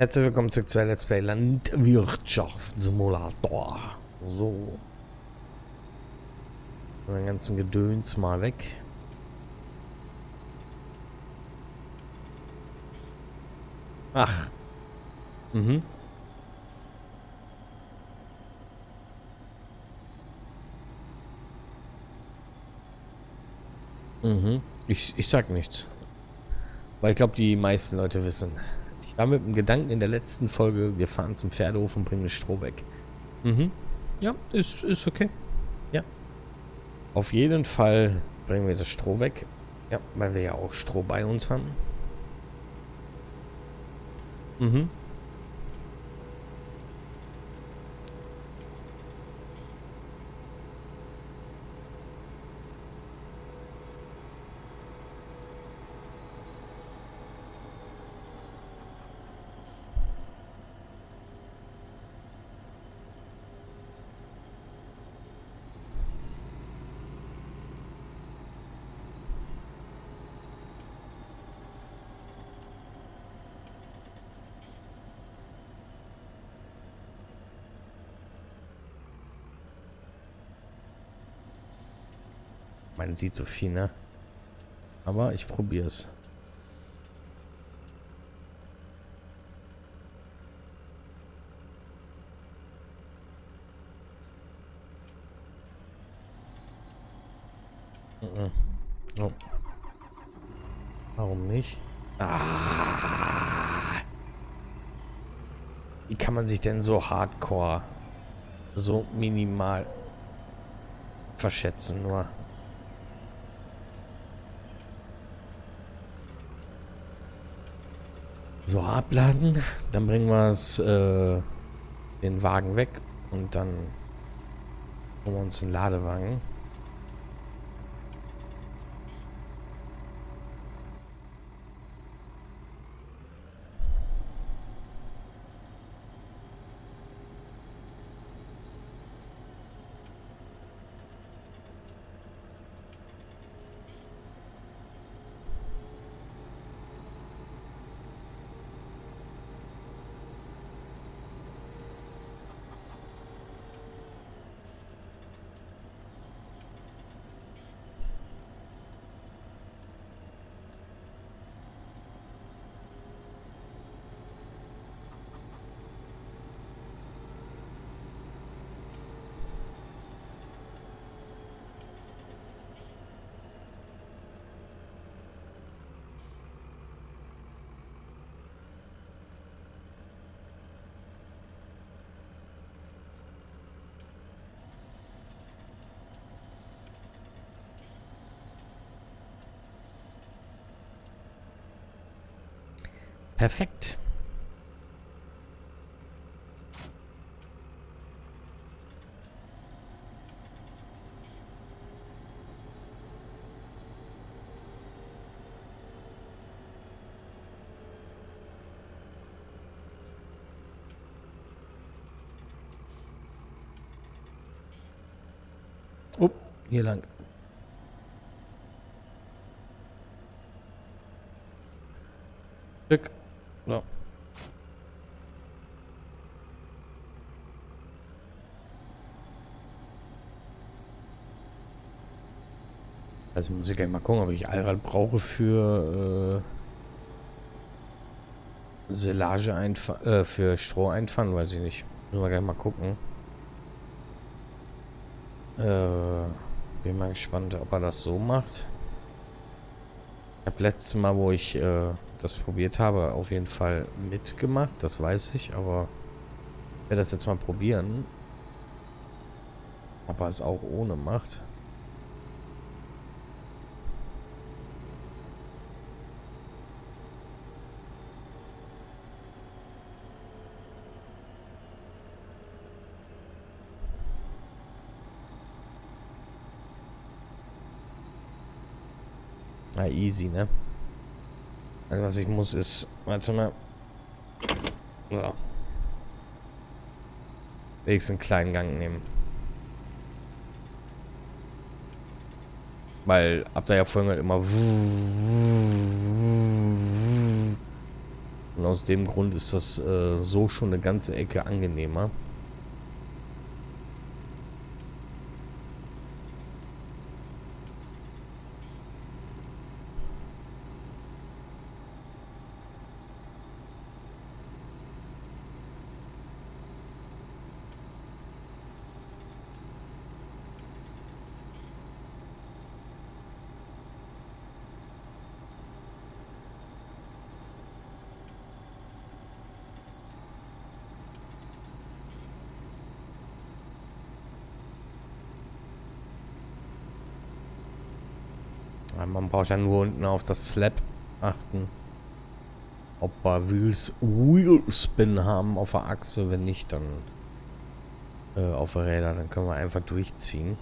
Herzlich willkommen zurück zu Let's Play Landwirtschaft Simulator. So. Den ganzen Gedöns mal weg. Ach. Mhm. Mhm. Ich, ich sag nichts. Weil ich glaube, die meisten Leute wissen. Ich war mit dem Gedanken in der letzten Folge, wir fahren zum Pferdehof und bringen das Stroh weg. Mhm. Ja, ist, ist okay. Ja. Auf jeden Fall bringen wir das Stroh weg. Ja, weil wir ja auch Stroh bei uns haben. Mhm. Man sieht so viel, ne? Aber ich probiere es. Oh. Warum nicht? Ah. Wie kann man sich denn so hardcore, so minimal verschätzen nur? So, abladen. Dann bringen wir es äh, den Wagen weg und dann holen wir uns einen Ladewagen. Perfekt. Oh, hier lang. Stück. So. Also muss ich gleich mal gucken, ob ich Allrad brauche für äh, Silage einfahren, äh, für Stroh einfahren, weiß ich nicht. Müssen wir gleich mal gucken. Äh, bin mal gespannt, ob er das so macht. Habe letztes Mal, wo ich äh, das probiert habe, auf jeden Fall mitgemacht, das weiß ich, aber ich werde das jetzt mal probieren. Ob er es auch ohne macht. Na, easy, ne? Also was ich muss ist, warte mal. So. Wenigstens einen kleinen Gang nehmen. Weil ab da ja vorhin halt immer Und aus dem Grund ist das äh, so schon eine ganze Ecke angenehmer. Man braucht ja nur unten auf das Slap achten. Ob wir Wheels Wheelspin haben auf der Achse. Wenn nicht, dann äh, auf der Räder. Dann können wir einfach durchziehen.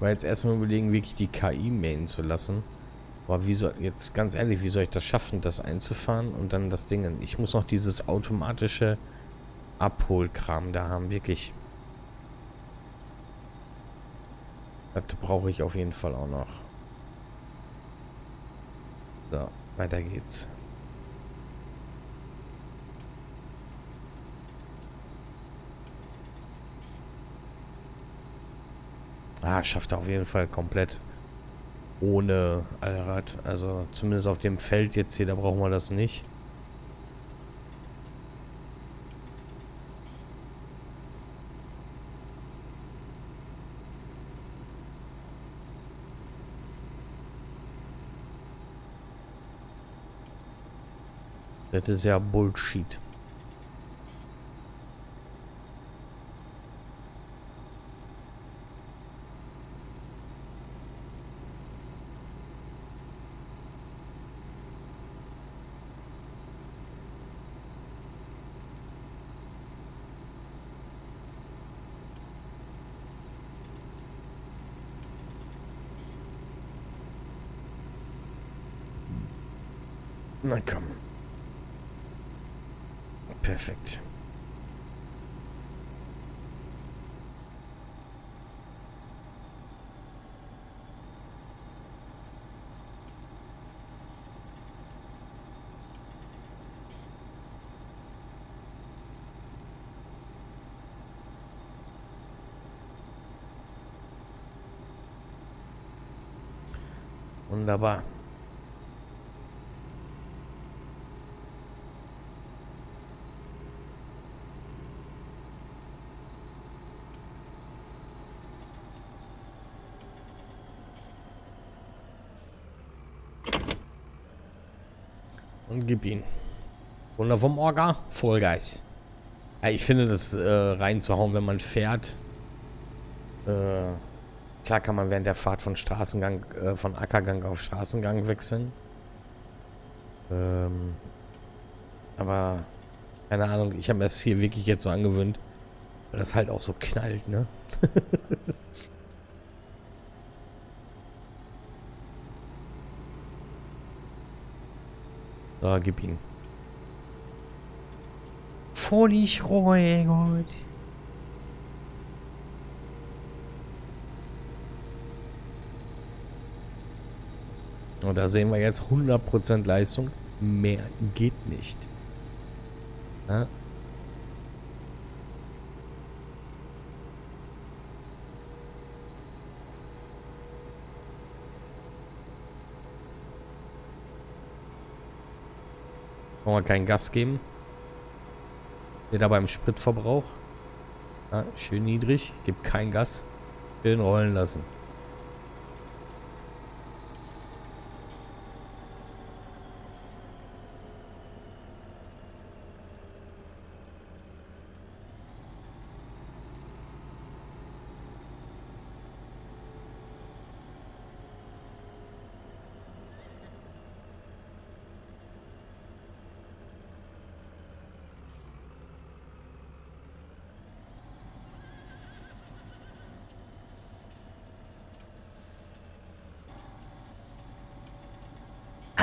Weil jetzt erstmal überlegen, wirklich die KI main zu lassen. Aber wie soll, jetzt ganz ehrlich, wie soll ich das schaffen, das einzufahren und dann das Ding? Ich muss noch dieses automatische Abholkram da haben, wirklich. Das brauche ich auf jeden Fall auch noch. So, weiter geht's. Ah, schafft er auf jeden Fall komplett ohne Allrad. Also zumindest auf dem Feld jetzt hier, da brauchen wir das nicht. Das ist ja Bullshit. Na komm. Perfekt. Wunderbar. Und gib ihn. Wunder vom Orga, Vollgeist. Ja, ich finde das äh, reinzuhauen, wenn man fährt. Äh, klar kann man während der Fahrt von Straßengang, äh, von Ackergang auf Straßengang wechseln. Ähm, aber keine Ahnung, ich habe mir das hier wirklich jetzt so angewöhnt, weil das halt auch so knallt, ne? So, gib ihn. Voll die Schreue, Gott. Und da sehen wir jetzt 100% Leistung. Mehr geht nicht. Ja? Wollen wir keinen Gas geben. Wieder beim Spritverbrauch. Ja, schön niedrig. Gibt kein Gas. Schön rollen lassen.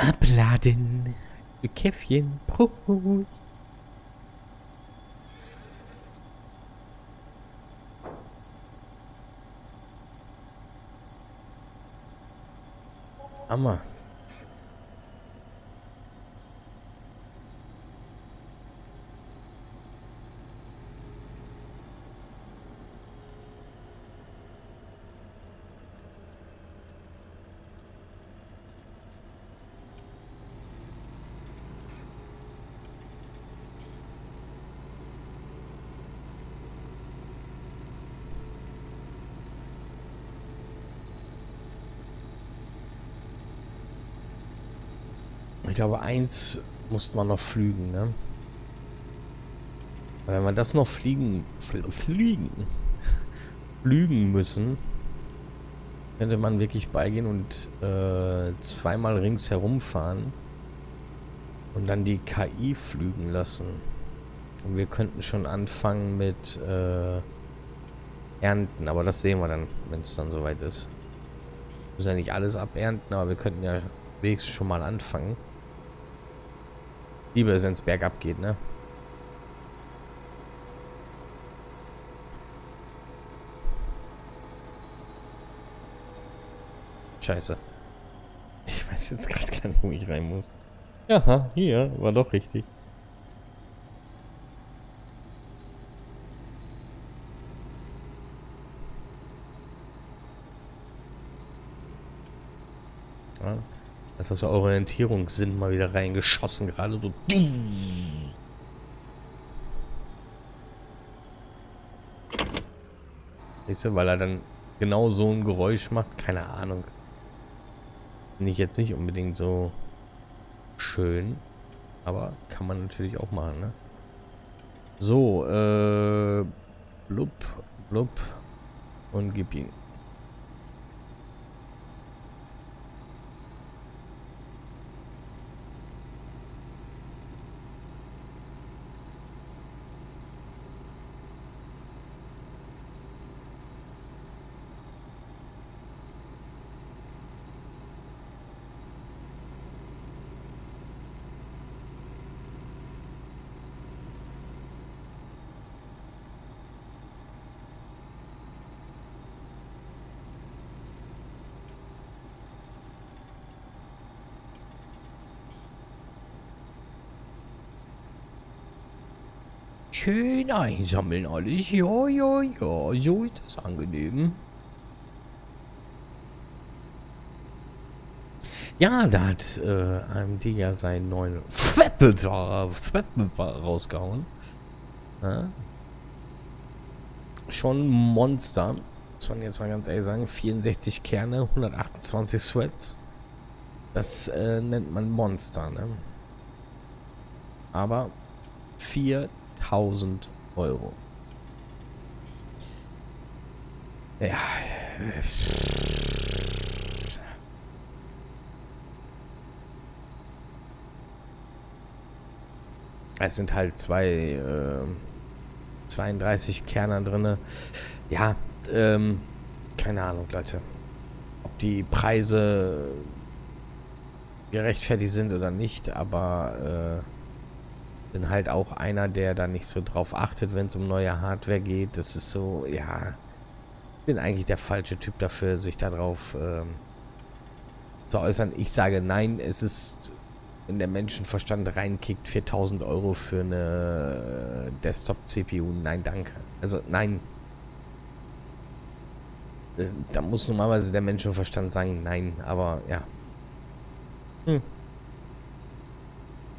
Abladen. Käffchen. Prost. Hammer. Glaube, eins musste man noch flügen, ne? Wenn wir das noch fliegen, fl fliegen, flügen müssen, könnte man wirklich beigehen und äh, zweimal ringsherum fahren und dann die KI flügen lassen. Und wir könnten schon anfangen mit äh, Ernten, aber das sehen wir dann, wenn es dann soweit ist. Wir müssen ja nicht alles abernten, aber wir könnten ja wenigstens schon mal anfangen. Liebe es, wenn es bergab geht, ne? Scheiße. Ich weiß jetzt gerade gar nicht, wo ich rein muss. Aha, hier, war doch richtig. Das ist so Orientierungssinn mal wieder reingeschossen gerade so. Weißt du, weil er dann genau so ein Geräusch macht, keine Ahnung. Finde ich jetzt nicht unbedingt so schön. Aber kann man natürlich auch machen, ne? So, äh, blub, blub und gib ihn. Schön einsammeln alles. Ja, ja, ja. So ist das angenehm. Ja, da hat äh, AMD ja seinen neuen Threadripper rausgehauen. Ja. Schon Monster. Muss man jetzt mal ganz ehrlich sagen. 64 Kerne, 128 Threads. Das äh, nennt man Monster, ne? Aber 4 1000 Euro. Ja. Es sind halt zwei, äh, 32 Kerner drinne. Ja, ähm, keine Ahnung, Leute. Ob die Preise gerechtfertigt sind oder nicht, aber äh, bin halt auch einer, der da nicht so drauf achtet, wenn es um neue Hardware geht. Das ist so, ja, bin eigentlich der falsche Typ dafür, sich darauf ähm, zu äußern. Ich sage nein, es ist, wenn der Menschenverstand reinkickt, 4000 Euro für eine Desktop-CPU. Nein, danke. Also nein. Äh, da muss normalerweise der Menschenverstand sagen, nein, aber ja. Hm.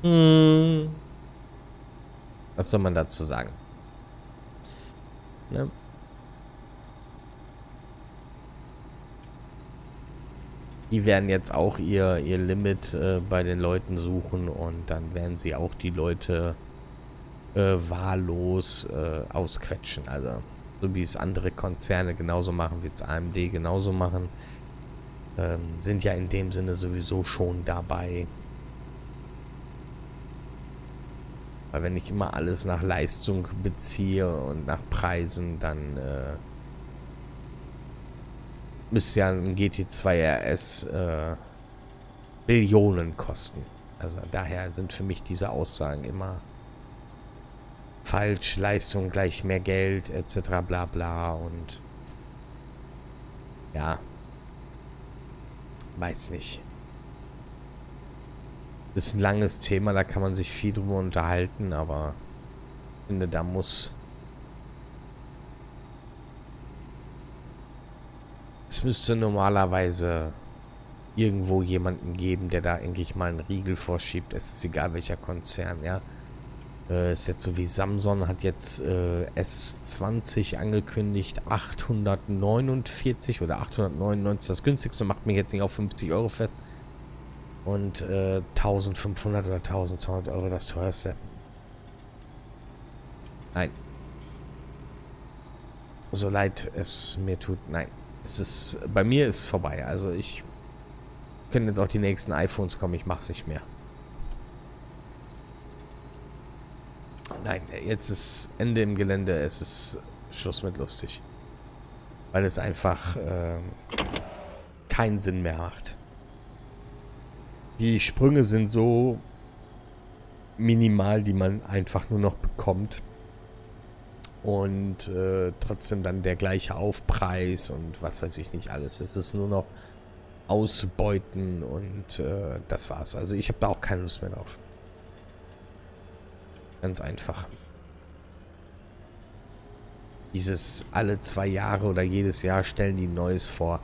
Hm. Was soll man dazu sagen? Ne? Die werden jetzt auch ihr, ihr Limit äh, bei den Leuten suchen und dann werden sie auch die Leute äh, wahllos äh, ausquetschen. Also so wie es andere Konzerne genauso machen, wie es AMD genauso machen, ähm, sind ja in dem Sinne sowieso schon dabei, Weil wenn ich immer alles nach Leistung beziehe und nach Preisen, dann äh, müsste ja ein GT2 RS äh, Billionen kosten. Also daher sind für mich diese Aussagen immer falsch, Leistung gleich mehr Geld etc. bla bla und ja, weiß nicht ist ein langes Thema, da kann man sich viel drüber unterhalten, aber ich finde, da muss... Es müsste normalerweise irgendwo jemanden geben, der da eigentlich mal einen Riegel vorschiebt. Es ist egal welcher Konzern, ja. Äh, ist jetzt so wie Samsung hat jetzt äh, S20 angekündigt, 849 oder 899. Das günstigste macht mich jetzt nicht auf 50 Euro fest. Und äh, 1500 oder 1200 Euro das teuerste. Nein. So leid es mir tut, nein. Es ist, bei mir ist es vorbei. Also ich können jetzt auch die nächsten iPhones kommen. Ich mach's nicht mehr. Nein, jetzt ist Ende im Gelände. Es ist Schluss mit lustig. Weil es einfach äh, keinen Sinn mehr macht. Die Sprünge sind so minimal, die man einfach nur noch bekommt. Und äh, trotzdem dann der gleiche Aufpreis und was weiß ich nicht alles. Es ist nur noch ausbeuten und äh, das war's. Also ich habe da auch keine Lust mehr drauf. Ganz einfach. Dieses alle zwei Jahre oder jedes Jahr stellen die Neues vor.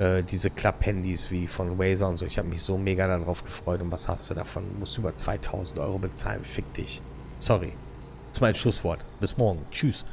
Äh, diese Klapp-Handys wie von Razer und so. Ich habe mich so mega darauf gefreut. Und was hast du davon? Du musst über 2000 Euro bezahlen. Fick dich. Sorry. Das ist mein Schlusswort. Bis morgen. Tschüss.